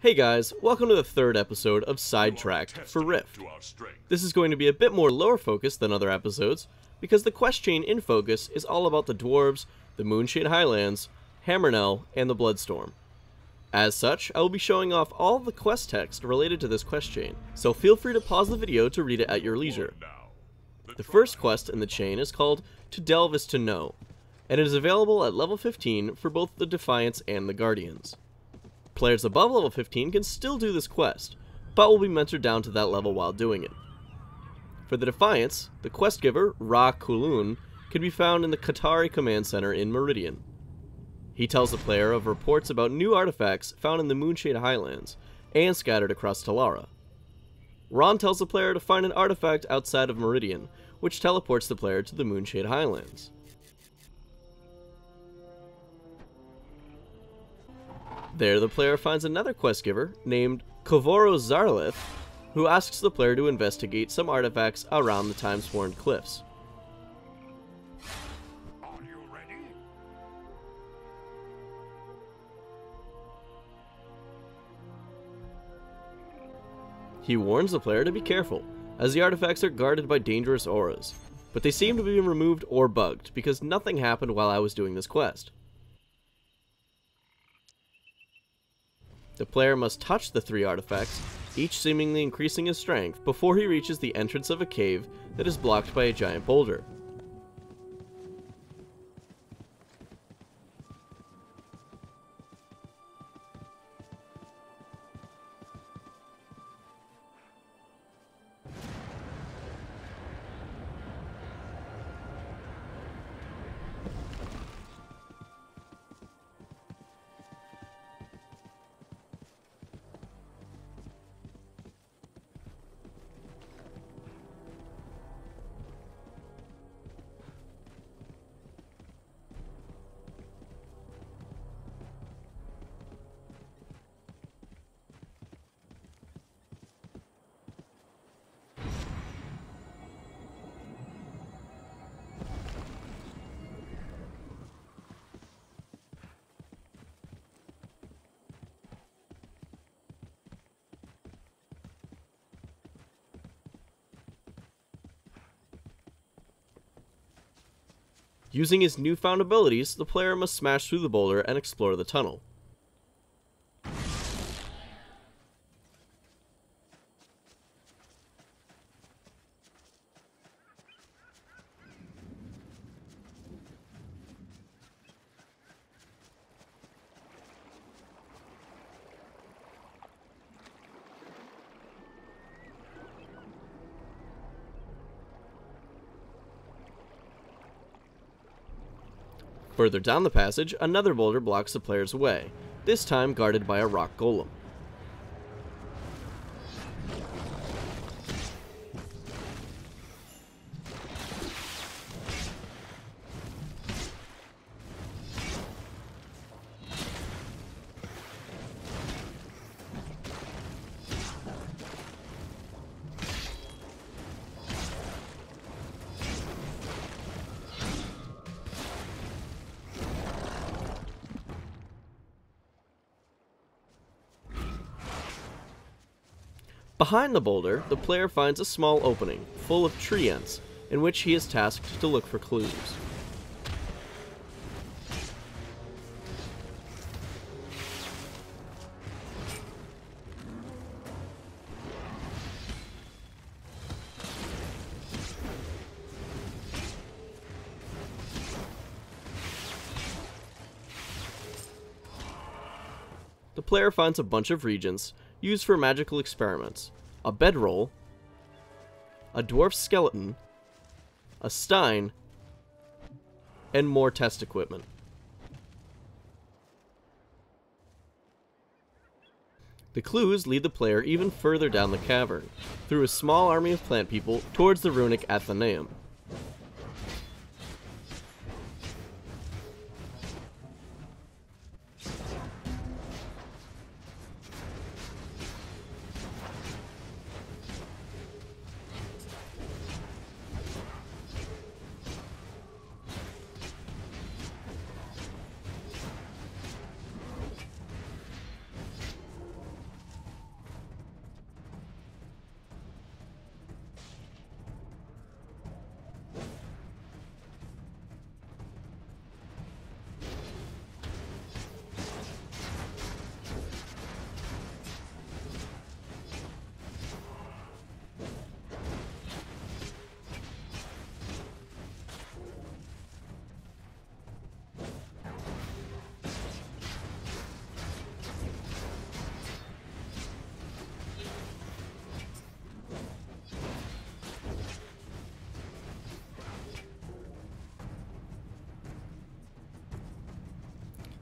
Hey guys, welcome to the third episode of Sidetracked for Rift. This is going to be a bit more lower focused than other episodes, because the quest chain in focus is all about the Dwarves, the Moonshade Highlands, Hammerknell, and the Bloodstorm. As such, I will be showing off all of the quest text related to this quest chain, so feel free to pause the video to read it at your leisure. The first quest in the chain is called To Delve is to Know, and it is available at level 15 for both the Defiance and the Guardians. Players above level 15 can still do this quest, but will be mentored down to that level while doing it. For the Defiance, the quest giver, Ra Kulun, can be found in the Qatari Command Center in Meridian. He tells the player of reports about new artifacts found in the Moonshade Highlands and scattered across Telera. Ron tells the player to find an artifact outside of Meridian, which teleports the player to the Moonshade Highlands. There, the player finds another quest giver named Kovoro Zarlith, who asks the player to investigate some artifacts around the Timesworn Cliffs. He warns the player to be careful, as the artifacts are guarded by dangerous auras, but they seem to be removed or bugged because nothing happened while I was doing this quest. The player must touch the three artifacts, each seemingly increasing his strength, before he reaches the entrance of a cave that is blocked by a giant boulder. Using his newfound abilities, the player must smash through the boulder and explore the tunnel. Further down the passage, another boulder blocks the player's way, this time guarded by a rock golem. Behind the boulder, the player finds a small opening, full of treants, in which he is tasked to look for clues. The player finds a bunch of reagents, used for magical experiments, a bedroll, a dwarf skeleton, a stein, and more test equipment. The clues lead the player even further down the cavern, through a small army of plant people towards the runic Athenaeum.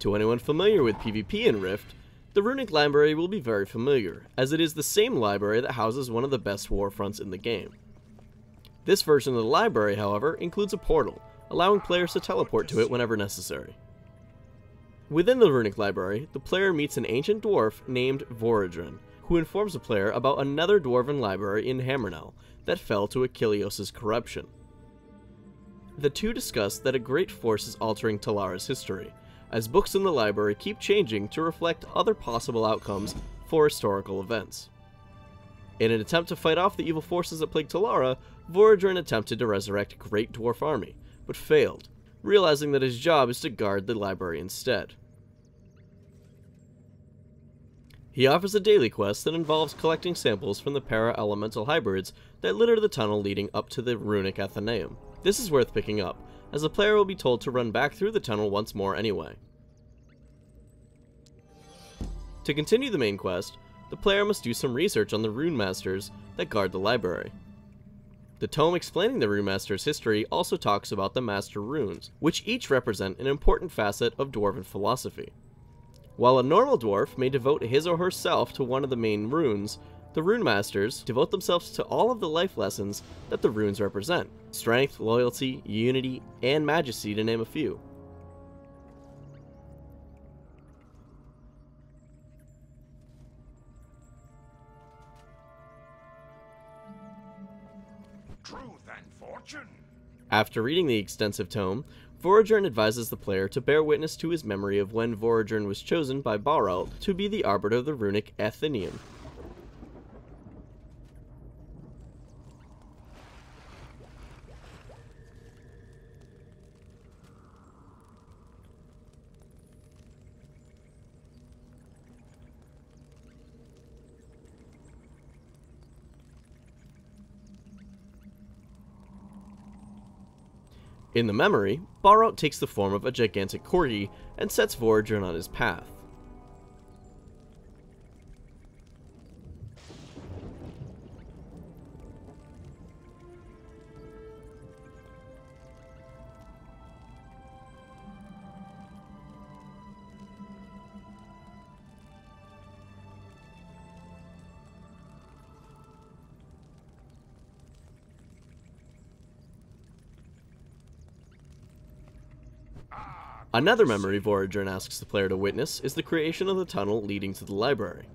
To anyone familiar with PvP in Rift, the Runic Library will be very familiar, as it is the same library that houses one of the best war fronts in the game. This version of the library, however, includes a portal, allowing players to teleport to it whenever necessary. Within the Runic Library, the player meets an ancient dwarf named Voradrin, who informs the player about another dwarven library in Hammerknell that fell to Akylios' corruption. The two discuss that a great force is altering Telera's history, as books in the library keep changing to reflect other possible outcomes for historical events. In an attempt to fight off the evil forces that plague Telera, Voradrin attempted to resurrect great dwarf army, but failed, realizing that his job is to guard the library instead. He offers a daily quest that involves collecting samples from the para-elemental hybrids that litter the tunnel leading up to the runic Athenaeum. This is worth picking up, as the player will be told to run back through the tunnel once more anyway. To continue the main quest, the player must do some research on the rune masters that guard the library. The tome explaining the rune master's history also talks about the master runes, which each represent an important facet of dwarven philosophy. While a normal dwarf may devote his or herself to one of the main runes, the Rune Masters devote themselves to all of the life lessons that the runes represent strength, loyalty, unity, and majesty, to name a few. Truth and fortune. After reading the extensive tome, Voradrin advises the player to bear witness to his memory of when Voradrin was chosen by Baralt to be the arbiter of the runic Athenaeum. In the memory, Baralt takes the form of a gigantic corgi and sets Voradrin on his path. Another memory Voradrin asks the player to witness is the creation of the tunnel leading to the library.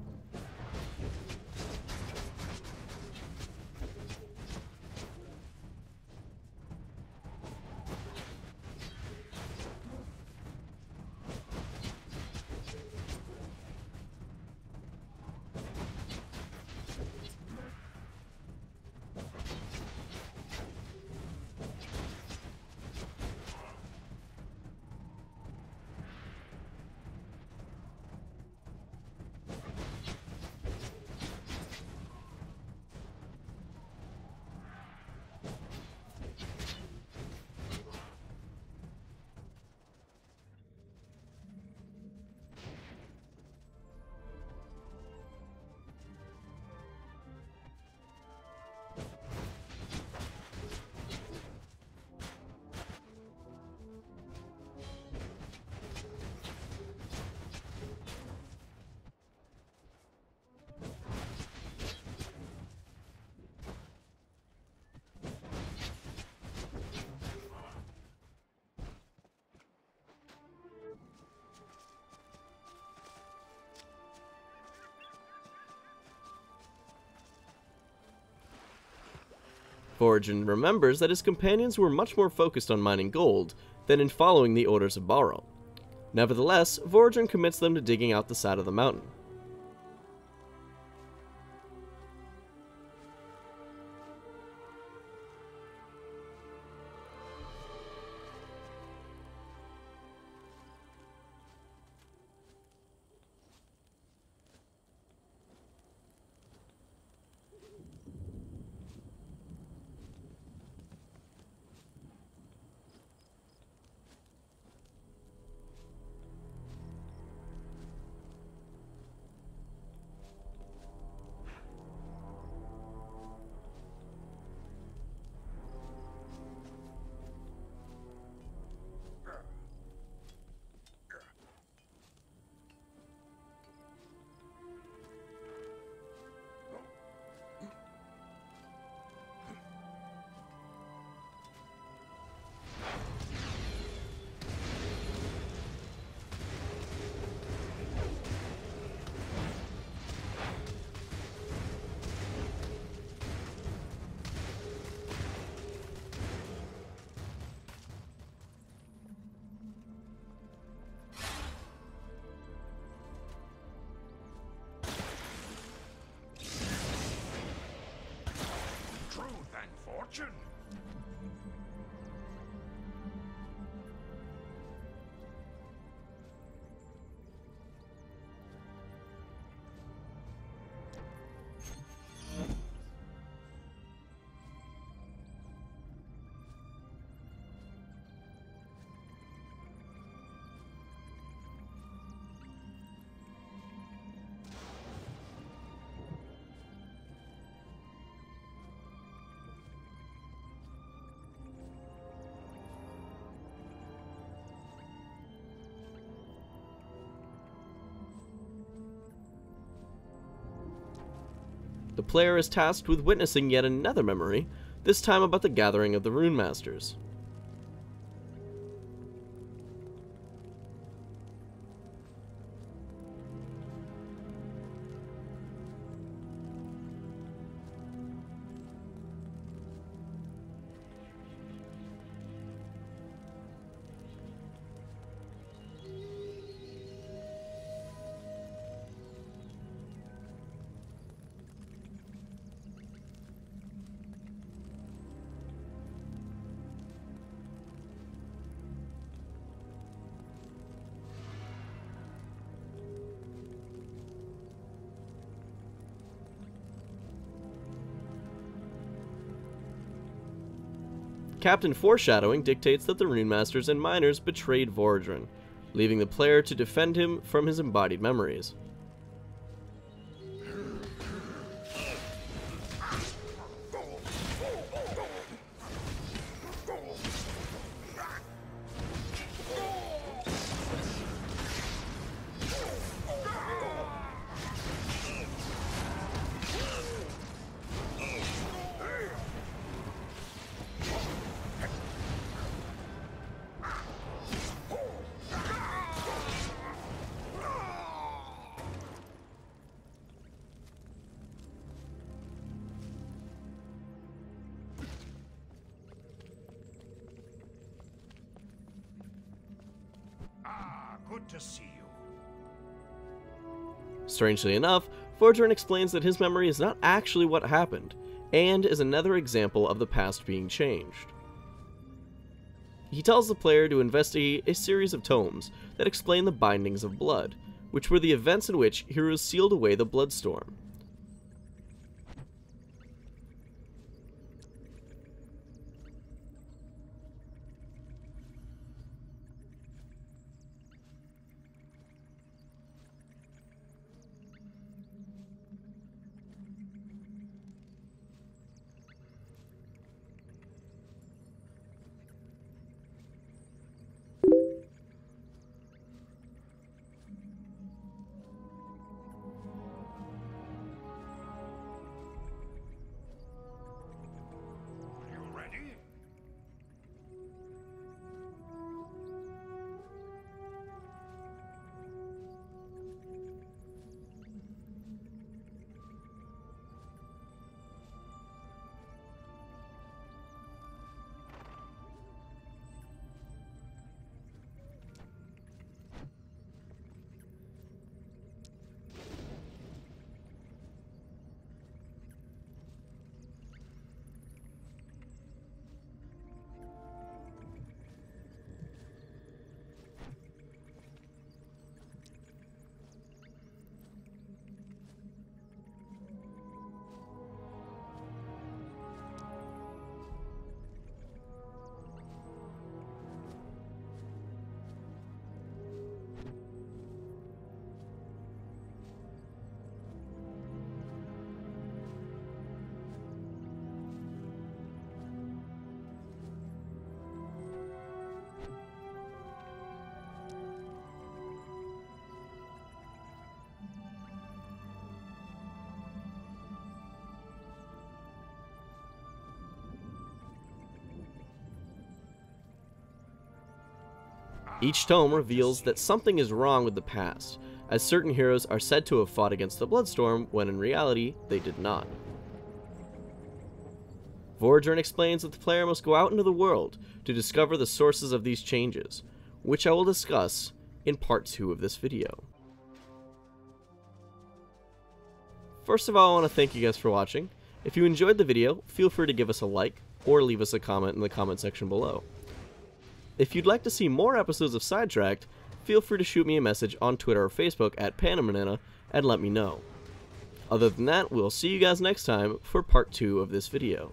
Voradrin remembers that his companions were much more focused on mining gold than in following the orders of Baralt. Nevertheless, Voradrin commits them to digging out the side of the mountain. The player is tasked with witnessing yet another memory, this time about the gathering of the Rune Masters. Captain Foreshadowing dictates that the Rune Masters and miners betrayed Voradrin, leaving the player to defend him from his embodied memories. Good to see you. Strangely enough, Voradrin explains that his memory is not actually what happened, and is another example of the past being changed. He tells the player to investigate a series of tomes that explain the bindings of blood, which were the events in which heroes sealed away the Bloodstorm. Each tome reveals that something is wrong with the past, as certain heroes are said to have fought against the Bloodstorm when in reality they did not. Voradrin explains that the player must go out into the world to discover the sources of these changes, which I will discuss in part 2 of this video. First of all, I want to thank you guys for watching. If you enjoyed the video, feel free to give us a like, or leave us a comment in the comment section below. If you'd like to see more episodes of Sidetracked, feel free to shoot me a message on Twitter or Facebook at Pandamanana and let me know. Other than that, we'll see you guys next time for part 2 of this video.